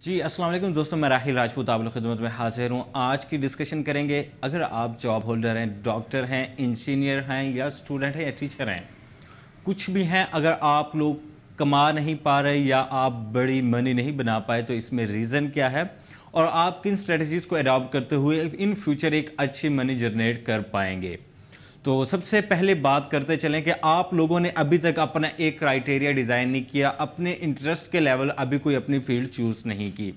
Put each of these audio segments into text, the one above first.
जी, अस्सलाम वालेकुम। दोस्तों, मैं राहिल राजपूत आप खिदमत में हाजिर हूँ। आज की डिस्कशन करेंगे, अगर आप जॉब होल्डर हैं डॉक्टर हैं इंजीनियर हैं, या स्टूडेंट हैं, या टीचर हैं, कुछ भी हैं, अगर आप लोग कमा नहीं पा रहे या आप बड़ी मनी नहीं बना पाए तो इसमें रीज़न क्या है? और आप किन स्ट्रेटजीज़ को अडॉप्ट करते हुए इन फ्यूचर एक अच्छी मनी जनरेट कर पाएँगे? तो सबसे पहले बात करते चलें कि आप लोगों ने अभी तक अपना एक क्राइटेरिया डिज़ाइन नहीं किया, अपने इंटरेस्ट के लेवल अभी कोई अपनी फ़ील्ड चूज़ नहीं की।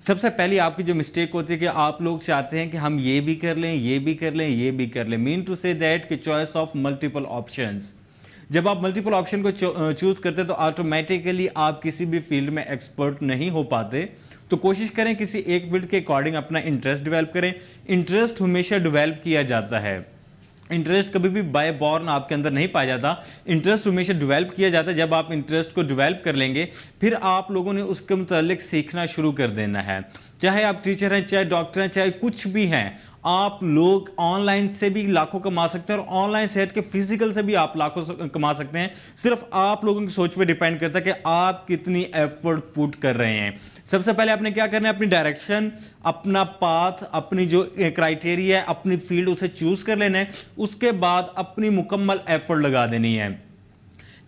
सबसे पहले आपकी जो मिस्टेक होती है कि आप लोग चाहते हैं कि हम ये भी कर लें, ये भी कर लें, ये भी कर लें। मीन टू से दैट कि चॉइस ऑफ़ मल्टीपल ऑप्शंस जब आप मल्टीपल ऑप्शन को चूज़ करते हैं तो ऑटोमेटिकली आप किसी भी फ़ील्ड में एक्सपर्ट नहीं हो पाते। तो कोशिश करें किसी एक फ़ील्ड के अकॉर्डिंग अपना इंटरेस्ट डेवलप करें। इंटरेस्ट हमेशा डेवलप किया जाता है। इंटरेस्ट कभी भी बाय बॉर्न आपके अंदर नहीं पाया जाता। इंटरेस्ट हमेशा डेवलप किया जाता है। जब आप इंटरेस्ट को डेवलप कर लेंगे, फिर आप लोगों ने उसके मतलब सीखना शुरू कर देना है। चाहे आप टीचर हैं, चाहे डॉक्टर हैं, चाहे कुछ भी हैं, आप लोग ऑनलाइन से भी लाखों कमा सकते हैं और ऑनलाइन से हट के फ़िज़िकल से भी आप लाखों कमा सकते हैं। सिर्फ़ आप लोगों की सोच पे डिपेंड करता है कि आप कितनी एफर्ट पुट कर रहे हैं। सबसे पहले आपने क्या करना है? अपनी डायरेक्शन, अपना पाथ, अपनी जो क्राइटेरिया है, अपनी फ़ील्ड उसे चूज़ कर लेना है। उसके बाद अपनी मुकम्मल एफर्ट लगा देनी है।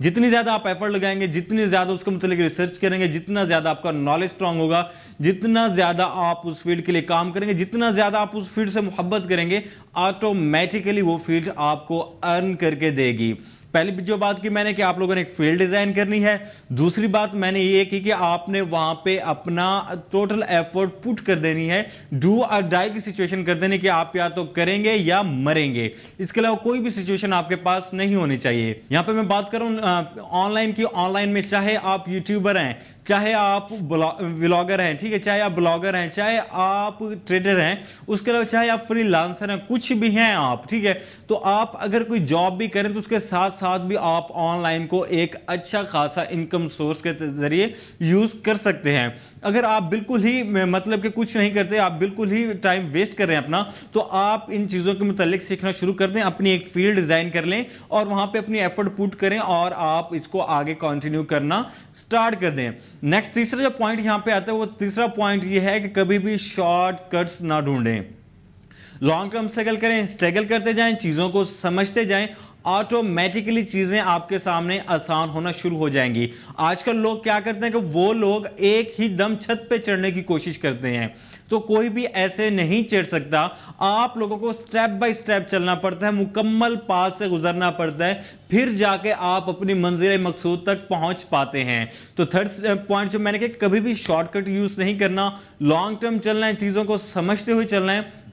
जितनी ज़्यादा आप एफर्ट लगाएँगे, जितनी ज़्यादा उसके मतलब रिसर्च करेंगे, जितना ज़्यादा आपका नॉलेज स्ट्रांग होगा, जितना ज़्यादा आप उस फ़ील्ड के लिए काम करेंगे, जितना ज़्यादा आप उस फ़ील्ड से मुहब्बत करेंगे ऑटोमेटिकली वो फ़ील्ड आपको अर्न करके देगी। पहली जो बात की मैंने कि आप लोगों ने एक फ़ील्ड डिज़ाइन करनी है, दूसरी बात मैंने ये की कि आपने वहाँ पे अपना टोटल एफर्ट पुट कर देनी है डू और डाई की सिचुएशन कर देनी कि आप या तो करेंगे या मरेंगे। इसके अलावा कोई भी सिचुएशन आपके पास नहीं होनी चाहिए। यहाँ पे मैं बात करूँ ऑनलाइन की ऑनलाइन में चाहे आप यूट्यूबर हैं चाहे आप ब्लॉगर हैं, ठीक है? चाहे आप ब्लॉगर हैं, चाहे आप ट्रेडर हैं, उसके अलावा चाहे आप फ्री लांसर हैं, कुछ भी हैं आप, ठीक है? तो आप अगर कोई जॉब भी करें तो उसके साथ साथ भी आप ऑनलाइन को एक अच्छा खासा इनकम सोर्स के ज़रिए यूज़ कर सकते हैं। अगर आप बिल्कुल ही मतलब कि कुछ नहीं करते, आप बिल्कुल ही टाइम वेस्ट कर रहे हैं अपना तो आप इन चीज़ों के मतलब सीखना शुरू कर दें, अपनी एक फ़ील्ड डिज़ाइन कर लें और वहाँ पर अपनी एफर्ट पुट करें और आप इसको आगे कंटिन्यू करना स्टार्ट कर दें। नेक्स्ट तीसरा जो पॉइंट यहाँ पे आता है, वो तीसरा पॉइंट ये है कि कभी भी शॉर्ट कट्स ना ढूंढें। लॉन्ग टर्म स्ट्रगल करें स्ट्रगल करते जाएँ, चीज़ों को समझते जाएँ ऑटोमेटिकली चीज़ें आपके सामने आसान होना शुरू हो जाएँगी। आजकल लोग क्या करते हैं कि वो लोग एक ही दम छत पे चढ़ने की कोशिश करते हैं। तो कोई भी ऐसे नहीं चढ़ सकता। आप लोगों को स्टेप बाय स्टेप चलना पड़ता है, मुकम्मल पास से गुजरना पड़ता है। फिर जाके आप अपनी मंजिल मकसूद तक पहुँच पाते हैं। तो थर्ड पॉइंट जो मैंने कहा कभी भी शॉर्टकट यूज़ नहीं करना। लॉन्ग टर्म चलना है, चीज़ों को समझते हुए चलना है।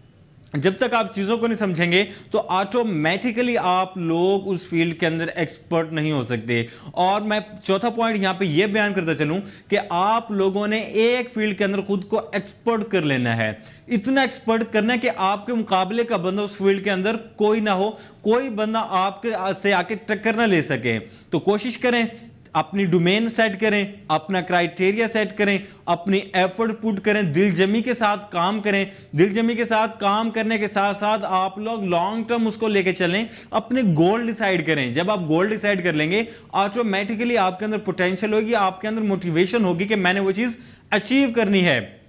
जब तक आप चीज़ों को नहीं समझेंगे तो ऑटोमेटिकली आप लोग उस फ़ील्ड के अंदर एक्सपर्ट नहीं हो सकते। और मैं चौथा पॉइंट यहाँ पे यह बयान करता चलूँ कि आप लोगों ने एक फ़ील्ड के अंदर खुद को एक्सपर्ट कर लेना है। इतना एक्सपर्ट करना है कि आपके मुकाबले का बंदा उस फ़ील्ड के अंदर कोई ना हो, कोई बंदा आपके से आके टक्कर ना ले सके। तो कोशिश करें अपनी डोमेन सेट करें, अपना क्राइटेरिया सेट करें, अपनी एफर्ट पुट करें, दिलजमी के साथ काम करें। दिलजमी के साथ काम करने के साथ साथ आप लोग लॉन्ग टर्म उसको लेके चलें, अपने गोल डिसाइड करें। जब आप गोल डिसाइड कर लेंगे ऑटोमेटिकली आपके अंदर पोटेंशियल होगी, आपके अंदर मोटिवेशन होगी कि मैंने वो चीज़ अचीव करनी है।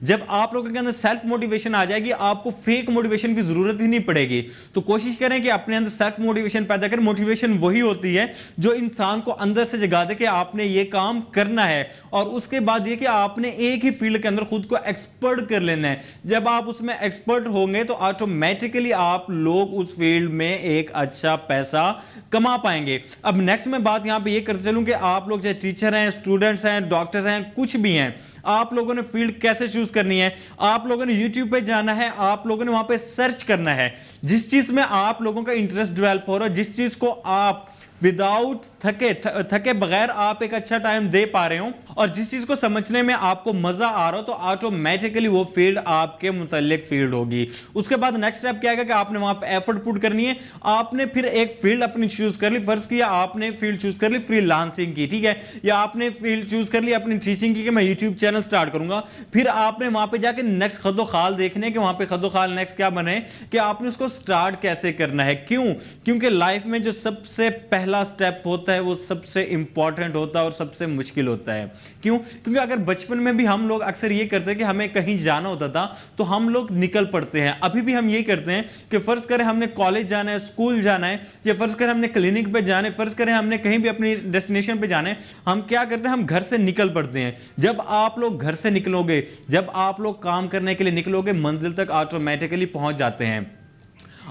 जब आप लोगों के अंदर सेल्फ मोटिवेशन आ जाएगी, आपको फेक मोटिवेशन की ज़रूरत ही नहीं पड़ेगी। तो कोशिश करें कि अपने अंदर सेल्फ मोटिवेशन पैदा करें। मोटिवेशन वही होती है जो इंसान को अंदर से जगा दे कि आपने ये काम करना है। और उसके बाद ये कि आपने एक ही फ़ील्ड के अंदर खुद को एक्सपर्ट कर लेना है। जब आप उसमें एक्सपर्ट होंगे तो ऑटोमेटिकली आप लोग उस फ़ील्ड में एक अच्छा पैसा कमा पाएँगे। अब नेक्स्ट मैं बात यहाँ पर यह करते चलूँ कि आप लोग चाहे टीचर हैं स्टूडेंट्स हैं डॉक्टर हैं, कुछ भी हैं आप लोगों ने फ़ील्ड कैसे चूज़ करनी है? आप लोगों ने यूट्यूब पे जाना है, आप लोगों ने वहाँ पे सर्च करना है। जिस चीज़ में आप लोगों का इंटरेस्ट डेवलप हो रहा है, जिस चीज़ को आप विदाउट थके थके बगैर आप एक अच्छा टाइम दे पा रहे हो और जिस चीज़ को समझने में आपको मज़ा आ रहा हो तो ऑटोमेटिकली वो फ़ील्ड आपके मुतलिक फ़ील्ड होगी। उसके बाद नेक्स्ट स्टेप क्या है कि आपने वहाँ पर एफर्ट पुट करनी है। आपने फिर एक फ़ील्ड अपनी चूज़ कर ली, फ़र्ज़ किया आपने फ़ील्ड चूज़ कर ली फ्री की, ठीक है? या आपने फ़ील्ड चूज़ कर ली अपनी टीचिंग की कि मैं यूट्यूब चैनल स्टार्ट करूँगा। फिर आपने वहाँ पर जाकर नेक्स्ट खदो खाल देखने के वहाँ पर खदो खाल नेक्स्ट क्या बने, कि आपने उसको स्टार्ट कैसे करना है। क्यों? क्योंकि लाइफ में जो सबसे पहला पहला स्टेप होता है, वो सबसे इंपॉर्टेंट होता है और सबसे मुश्किल होता है। क्यों? क्योंकि अगर बचपन में भी हम लोग अक्सर ये करते हैं कि हमें कहीं जाना होता था तो हम लोग निकल पड़ते हैं। अभी भी हम ये करते हैं कि फ़र्ज़ करें हमने कॉलेज जाना है स्कूल जाना है, या फ़र्ज़ करें हमने क्लिनिक पे जाना है, फ़र्ज़ करें हमने कहीं भी अपनी डेस्टिनेशन पे जाना है, हम क्या करते हैं? हम घर से निकल पड़ते हैं। जब आप लोग घर से निकलोगे, जब आप लोग काम करने के लिए निकलोगे, मंजिल तक ऑटोमेटिकली पहुँच जाते हैं।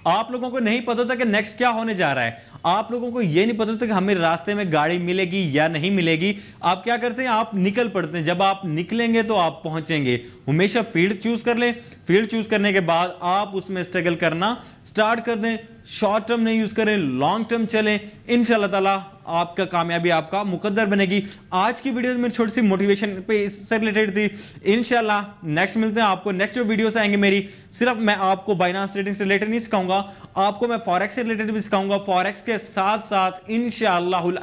आप लोगों को नहीं पता था कि नेक्स्ट क्या होने जा रहा है। आप लोगों को यह नहीं पता था कि हमें रास्ते में गाड़ी मिलेगी या नहीं मिलेगी। आप क्या करते हैं? आप निकल पड़ते हैं। जब आप निकलेंगे तो आप पहुँचेंगे। हमेशा फ़ील्ड चूज़ कर लें। फ़ील्ड चूज़ करने के बाद आप उसमें स्ट्रगल करना स्टार्ट कर दें। शॉर्ट टर्म नहीं यूज़ करें। लॉन्ग टर्म चलें। इन ताला आपका कामयाबी आपका मुकद्दर बनेगी। आज की वीडियो में छोटी सी मोटिवेशन पे इससे रिलेटेड थी। इनशाला नेक्स्ट मिलते हैं आपको। नेक्स्ट जो वीडियोस आएँगे मेरी, सिर्फ़ मैं आपको बाइनास ट्रेडिंग से रिलेटेड नहीं सिखाऊँगा। आपको मैं फॉरेक्स से रिलेटेड भी सिखाऊँगा। फॉरेक्स के साथ साथ इन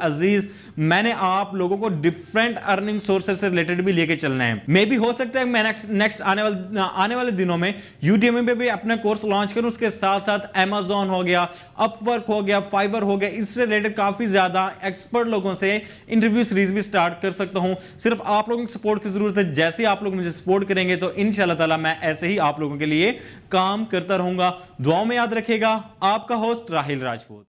अज़ीज़, मैंने आप लोगों को डिफरेंट अर्निंग सोर्सेज से रिलेटेड भी लेके चलना है। मे भी हो सकता है मैं नेक्स्ट आने वाले आने वाले दिनों में यूटीएम पे भी अपना कोर्स लॉन्च करूँ, उसके साथ साथ एमेजॉन हो गया अपवर्क हो गया फाइबर हो गया, इससे रिलेटेड काफ़ी ज़्यादा एक्सपर्ट लोगों से इंटरव्यू सीरीज़ भी स्टार्ट कर सकता हूँ। सिर्फ़ आप लोगों की सपोर्ट की ज़रूरत है, जैसे आप लोग मुझे सपोर्ट करेंगे तो इन ताला मैं ऐसे ही आप लोगों के लिए काम करता रहूँगा। दुआओं में याद रखेगा आपका होस्ट राहिल राजपूत।